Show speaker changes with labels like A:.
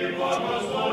A: Дай